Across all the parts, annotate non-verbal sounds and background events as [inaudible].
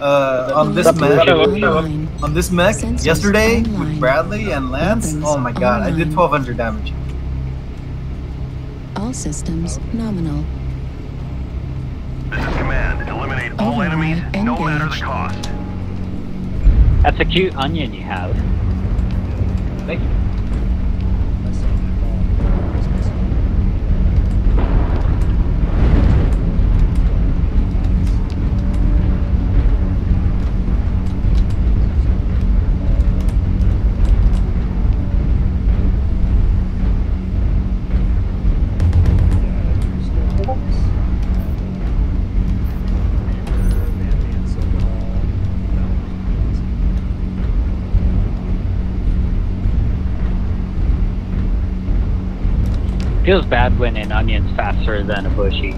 Uh, on this What's mech, on this mech, yesterday with Bradley and Lance. Oh my god, I did 1200 damage. All systems nominal. This is command. Eliminate all Override enemies, no matter the cost. That's a cute onion you have. Thank you. Feels bad when an onion's faster than a bushy.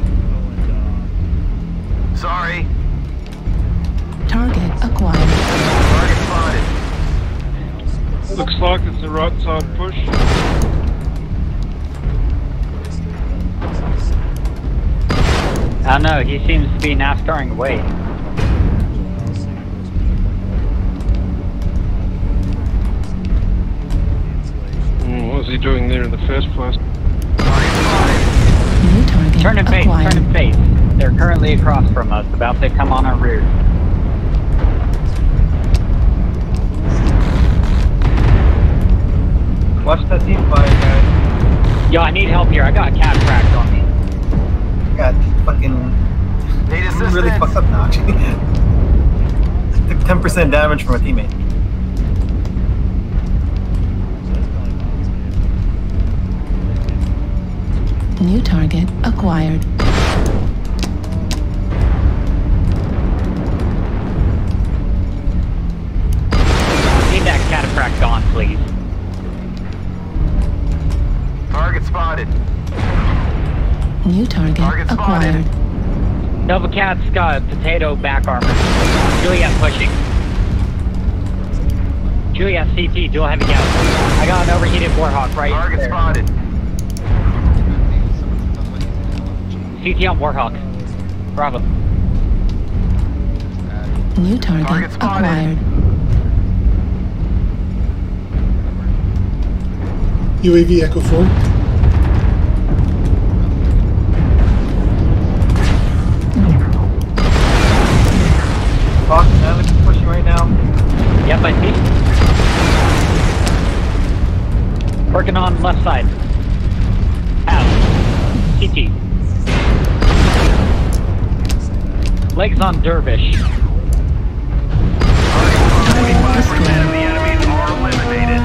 Sorry. Target acquired. Target spotted. Looks like it's the right side push. I don't know, he seems to be NASCARing away. Mm, what was he doing there in the first place? Target spotted. New target Turn and face, turn and face. They're currently across from us, about to come on our rear. Watch that team fire, guys. Yo, I need help here. I got a Cataphract on me. God, fucking. Need I'm assistance. really fucked up now, actually. [laughs] Took 10% damage from a teammate. New target acquired. Need that Cataphract gone, please. Target spotted. New target, Target spotted. acquired. Nova Cat's got potato back armor. Juliet pushing. Juliet CT, dual heavy gas. I got an overheated Warhawk right Target there. spotted. CT on Warhawk. Bravo. New target, Target spotted. acquired. UAV Echo 4. Fuck, man, look pushing right now. Yep, I see. Working on left side. Out. CT. Legs on Dervish. Target spotted. 45% of the enemies are eliminated.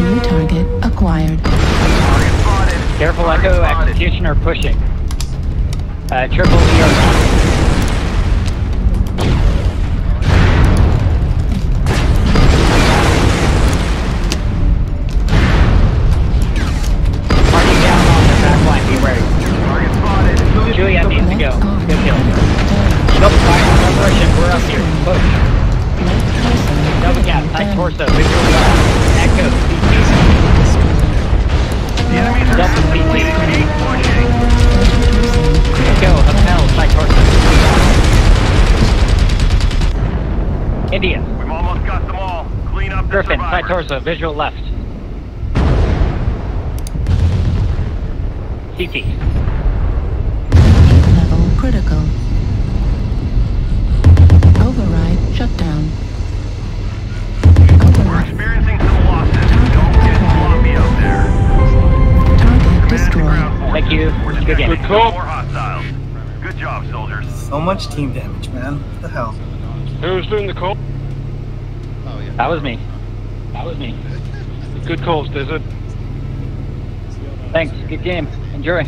New target acquired. Target. Careful, Target Echo spotted. Executioner pushing. Uh, triple ERG. Up here. Double cap, tight torso, visual left. Echo, are Double pushing. Echo, lapel, tight torso. India, We've almost got them all. Clean up Griffin, tight torso, visual left. CT. Level critical. Override shutdown. We're experiencing some losses. Don't get sloppy out there. Target Command destroyed. Thank you. We're Good detecting game. some call. more hostiles. Good job, soldiers. So much team damage, man. What the hell? Who was doing the call? Oh, that was me. That was me. Good calls, Desert. Thanks. Good game. Enjoy.